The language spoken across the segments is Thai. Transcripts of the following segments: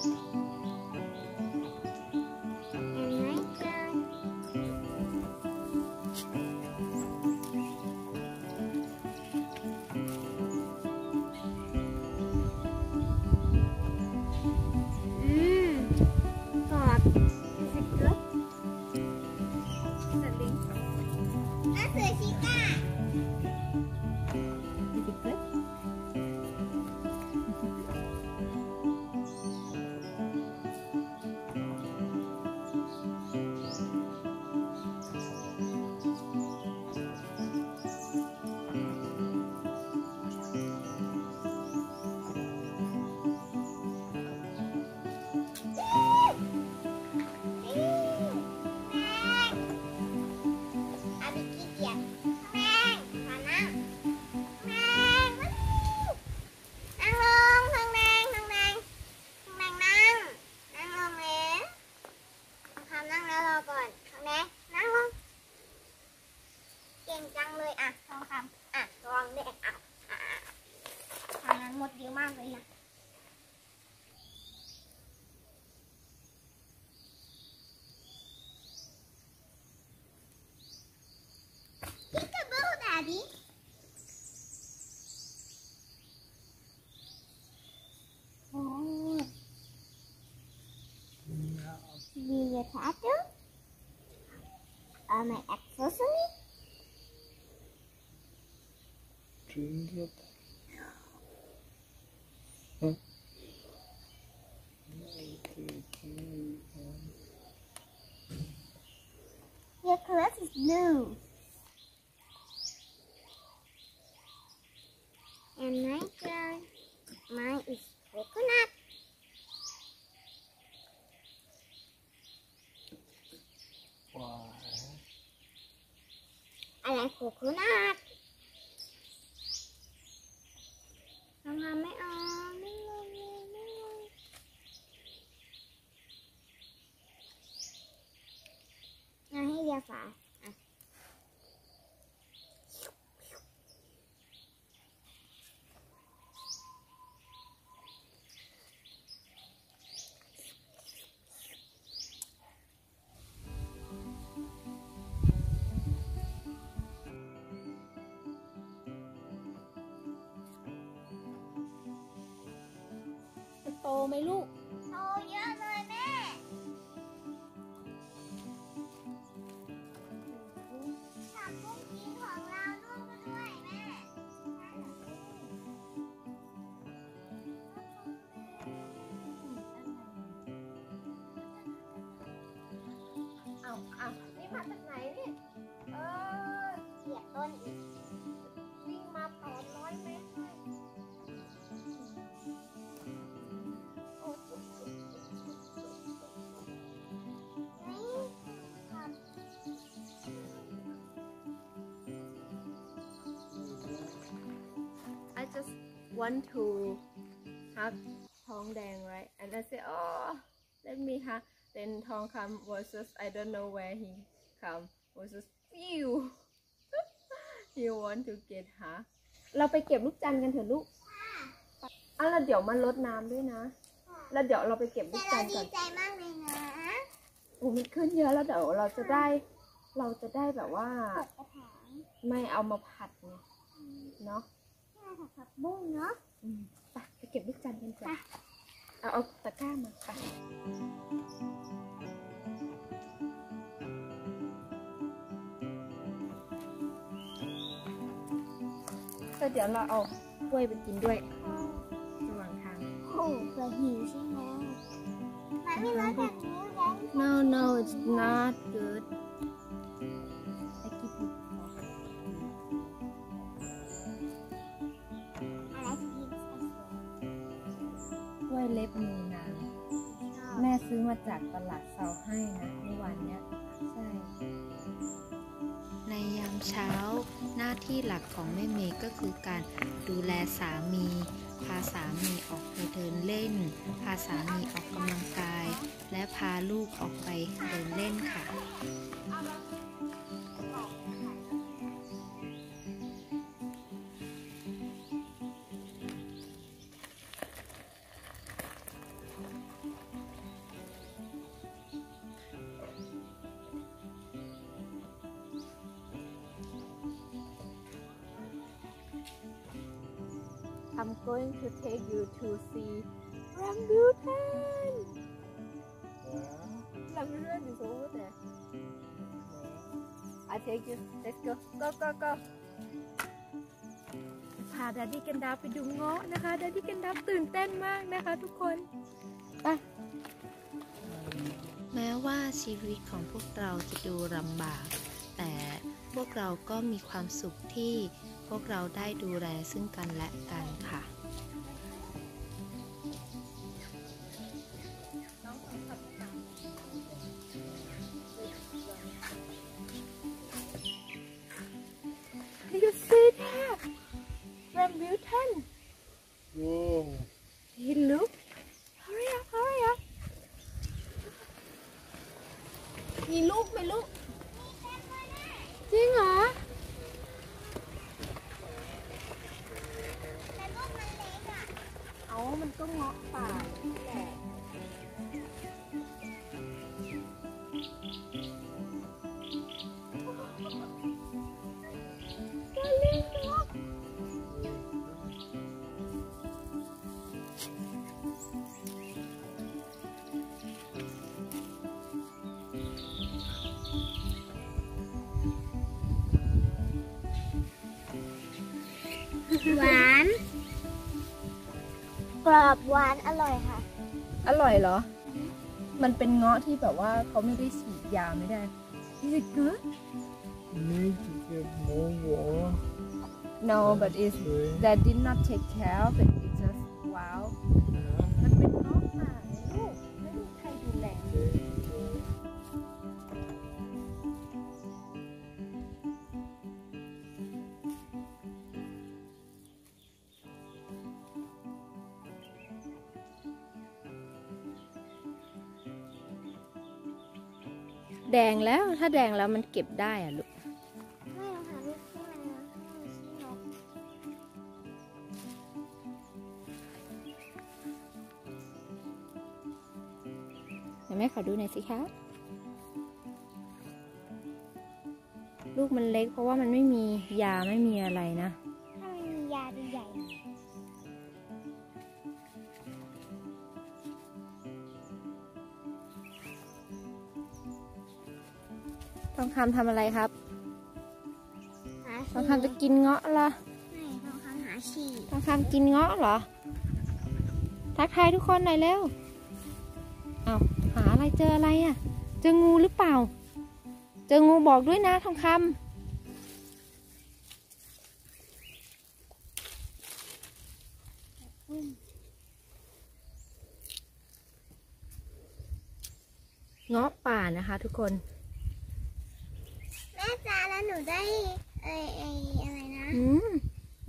ไ con vậy nè Video tattoo? Are my accessories? Drink it. Your clothes is blue. อาเอานี่มาจากไหนเนี่ยเออเสียบต้นอีกวิ่งมาแปดร้อยเมตรเลยโอ้จุ๊บจุ๊บจุ๊บจุ๊บจุ๊บจุ๊บนี่ผัก I just want to hug ทองแดง right and I say oh let me hug then ทองคำ was just I don't know where he come was just phew he want to get hug เราไปเก็บลูกจันทร์กันเถอะลูกอะแล้วเดี๋ยวมันลดน้ำด้วยนะ แล้วเดี๋ยวเราไปเก็บลูแต่กจัเรานทร์ดีกันใจมากเลยนะโอ้มันขึ้นเยอะแล้วเดี๋ยวเราจะได้ เราจะได้แบบว่าผักกระถางไม่เอามาผัดไงเนาะใช่ค่ะผักบุ้งเนาะ อืมไปไปเก็บลูกจันทร์กันจ้ะไป เอาเอาตะกร้ามาไป ก็เดี๋ยวเราเอากล้วยไปกินด้วยระหว่างทาง โอ้เผื่อหิวใช่ไหมมันไม่ร้อนแบบนี้แล้ว no no it's not good มาจากตลาดเซาให้นะเมื่อวานเนี้ยใช่ ในยามเช้าหน้าที่หลักของแม่เมย์ก็คือการดูแลสามี พาสามีออกไปเดินเล่น พาสามีออกกำลังกาย และพาลูกออกไปเดินเล่นค่ะ is over there I take you let's go go go go พา Daddy กันดาไปดูเงาะนะคะ Daddy กันดาตื่นเต้นมากนะคะทุกคนไปแม้ว่าชีวิตของพวกเราจะดูลำบาก แต่พวกเราก็มีความสุขที่พวกเราได้ดูแลซึ่งกันและกันค่ะ หวาน กรอบหวานอร่อยค่ะ อร่อยเหรอ มันเป็นเงาะที่แบบว่าเขาไม่ได้ฉีดยาไม่ได้ Is it good? Need to get more water. No but it's Okay. that did not take care of it แดงแล้วถ้าแดงแล้วมันเก็บได้อะลูกไม่เอาค่ะลูกที่มันให้มันขี้นกเดี๋ยวแม่ขอดูหน่อยสิคะลูกมันเล็กเพราะว่ามันไม่มียาไม่มีอะไรนะ ถ้ามันมียาดีใหญ่ องคำทำอะไรครับหาทองคำจะกินเงาะเหรอไม่ทองคำหาฉี่ทองคำกินเงาะเหรอ ทักทายทุกคนหน่อยเร็ว เอาหาอะไรเจออะไรอะ่ะ เจองูหรือเปล่า เจองูบอกด้วยนะทองคำเงาะป่านะคะทุกคนแม่จ้าแล้ว หนูได้เอ้ยเอ้ยอะไรนะอืม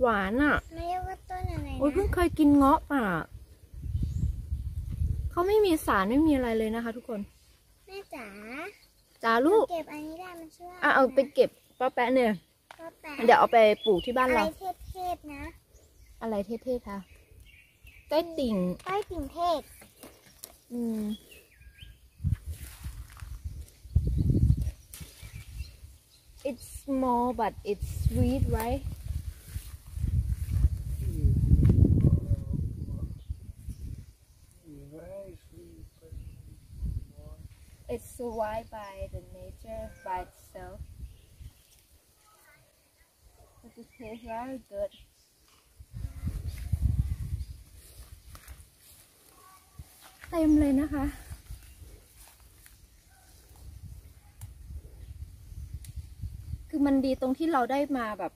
หวานอะไม่เรียกว่าต้นอะไรโอ้ยเพิ่งนะเคยกินเงาะป่าเขาไม่มีสารไม่มีอะไรเลยนะคะ ทุกคนแม่จ๋าจ้าลูกเก็บอันนี้ได้มันชื่อว่าอะเอาไปเก็บป้าแปะเนี่ยก็แปะเดี๋ยวเอาไปปลูกที่บ้านอะไรเราเทศๆนะ อะไรเท่ๆคะใต้ติ่งใต้ติ่งเทศอืม it's small but it's sweet, right? It's survived by the nature by itself. But it tastes very good. I am Lena. hả? มันดีตรงที่เราได้มาแบบ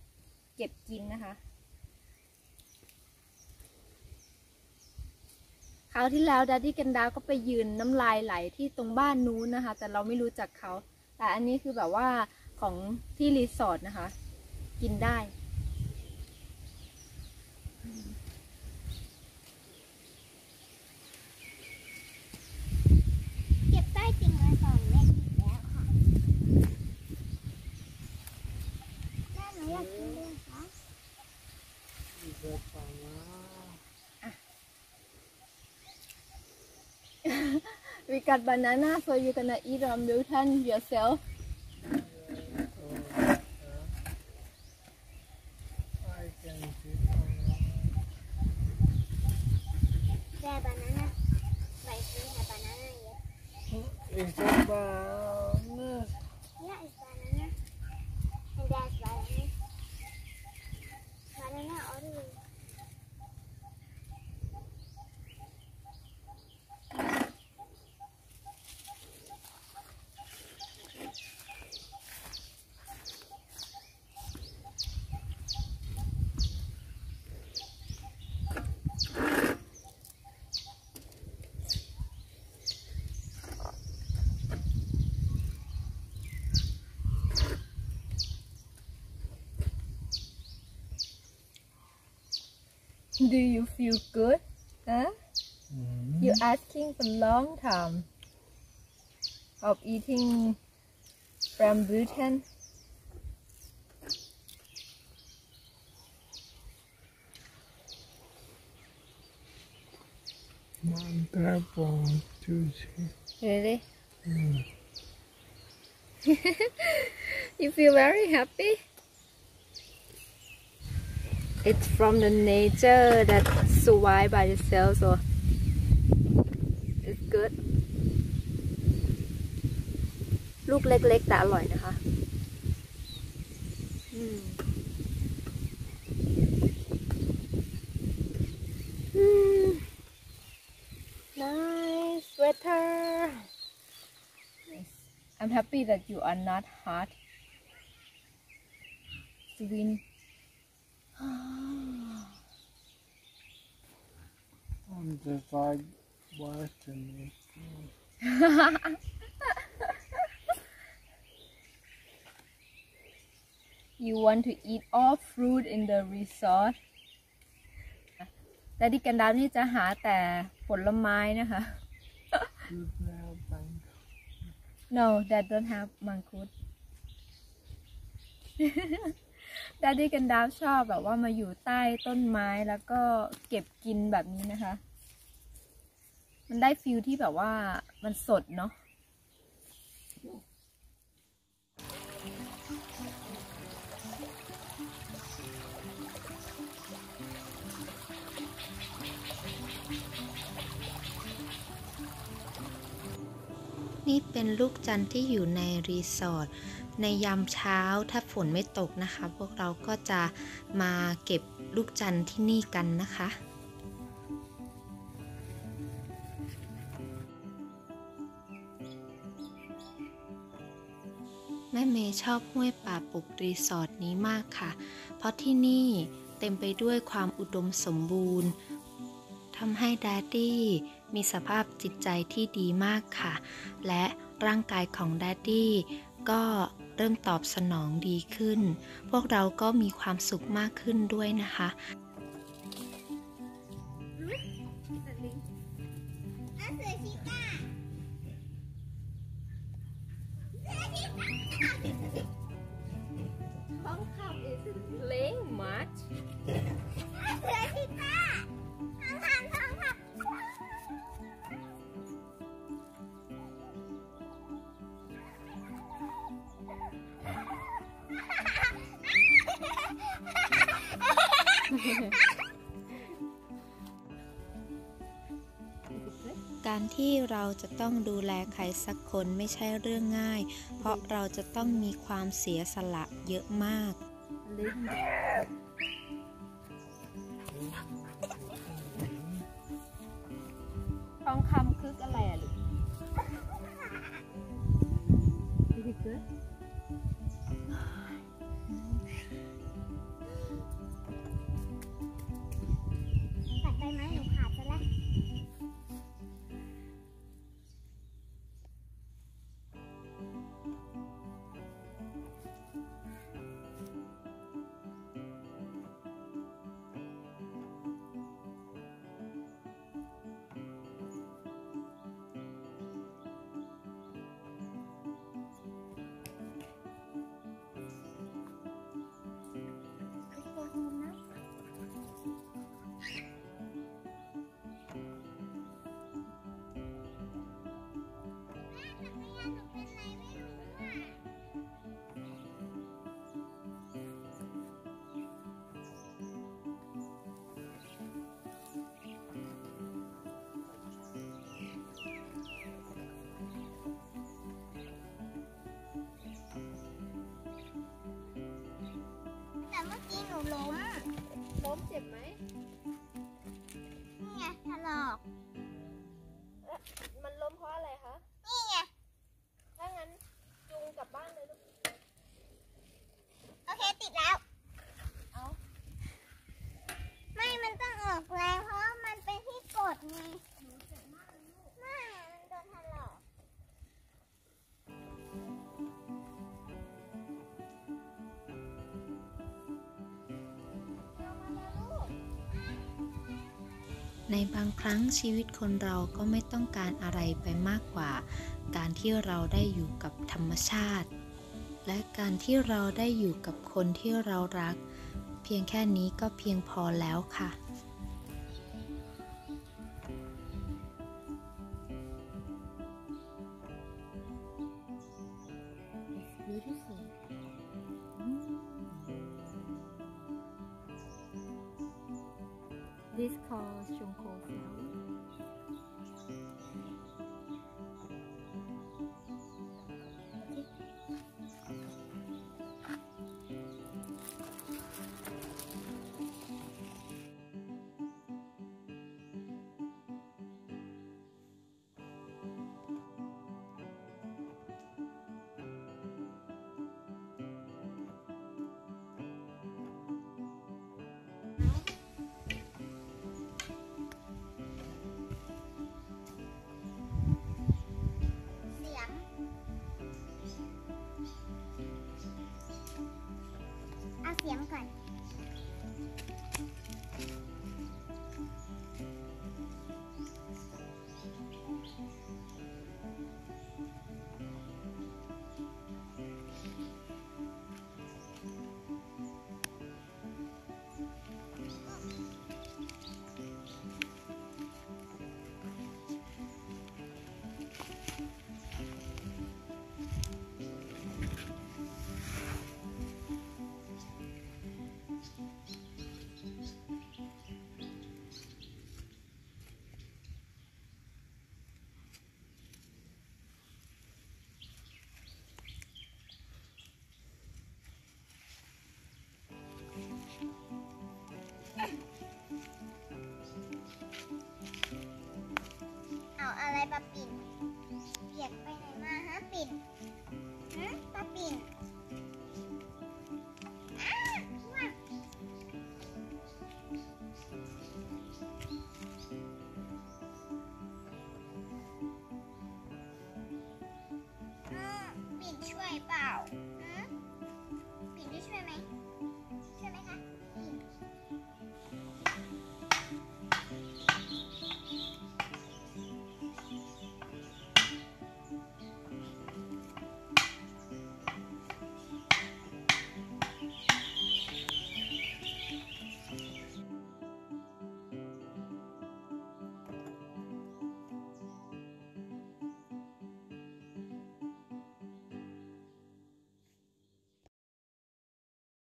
เก็บกินนะคะคราวที่แล้วดัดดี้กันดาวก็ไปยืนน้ำลายไหลที่ตรงบ้านนู้นนะคะ แต่เราไม่รู้จักเขา แต่อันนี้คือแบบว่าของที่รีสอร์ทนะคะ กินได้ got banana so you're gonna eat rambutan yourself Oh, yeah. I can see banana. It's a banana. Yeah, it's banana. And that's banana. Banana orange. Do you feel good? Huh? Mm. You asking for long time of eating. Mom, that one, juicy. Really? Mm. You feel very happy? It's from the nature that survive by itself, so it's good. ลูกเล็กๆแต่อร่อยนะคะอืมอืม nice weather I'm happy that you are not hot. Swin. I'm just like watching it. you want to eat all fruit in the resort แต่ดิกันดาวนี่จะหาแต่ผลไม้นะคะ No, that don't have มังคุ ดดัดดี้กันดาชอบแบบว่ามาอยู่ใต้ต้นไม้แล้วก็เก็บกินแบบนี้นะคะ มันได้ feel ที่แบบว่ามันสดเนาะนี่เป็นลูกจันทร์ที่อยู่ในรีสอร์ท ในยามเช้าถ้าฝนไม่ตกนะคะ พวกเราก็จะมาเก็บลูกจันทร์ที่นี่กันนะคะแม่เมย์ชอบห้วยป่าปุกรีสอร์ทนี้มากค่ะ เพราะที่นี่เต็มไปด้วยความอุดมสมบูรณ์ทำให้แดดดี้มีสภาพจิตใจที่ดีมากค่ะ และร่างกายของแดดดี้ก็ เริ่มตอบสนองดีขึ้น พวกเราก็มีความสุขมากขึ้นด้วยนะคะ Hong Kong is playing much. Is it การที่เราจะต้องดูแลใครสักคนไม่ใช่เรื่องง่าย เพราะเราจะต้องมีความเสียสละเยอะมาก นูล้ม ล้มเจ็บไหม นี่ไงถลอก มันล้มเพราะอะไรคะ นี่ไง ถ้างั้นจูงกลับบ้านเลยลูก โอเคติดแล้ว เอา ไม่ มันต้องออกแรงเพราะว่ามันเป็นที่กดไง ในบางครั้งชีวิตคนเราก็ไม่ต้องการอะไรไปมากกว่า การที่เราได้อยู่กับธรรมชาติ และการที่เราได้อยู่กับคนที่เรารัก เพียงแค่นี้ก็เพียงพอแล้วค่ะ 快报